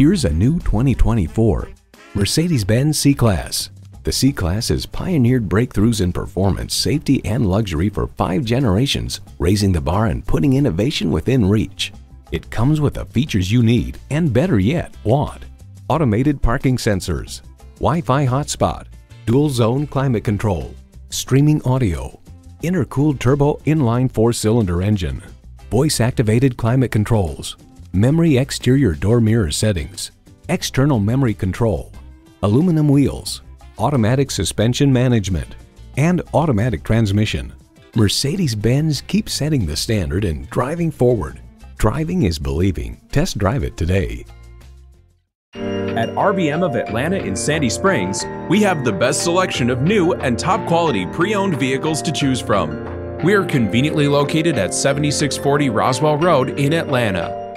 Here's a new 2024 Mercedes-Benz C-Class. The C-Class has pioneered breakthroughs in performance, safety, and luxury for five generations, raising the bar and putting innovation within reach. It comes with the features you need, and better yet, want. Automated parking sensors, Wi-Fi hotspot, dual zone climate control, streaming audio, intercooled turbo inline four-cylinder engine, voice-activated climate controls, memory exterior door mirror settings, external memory control, aluminum wheels, automatic suspension management, and automatic transmission. Mercedes-Benz keeps setting the standard and driving forward. Driving is believing. Test drive it today. At RBM of Atlanta in Sandy Springs, we have the best selection of new and top quality pre owned vehicles to choose from. We are conveniently located at 7640 Roswell Road in Atlanta.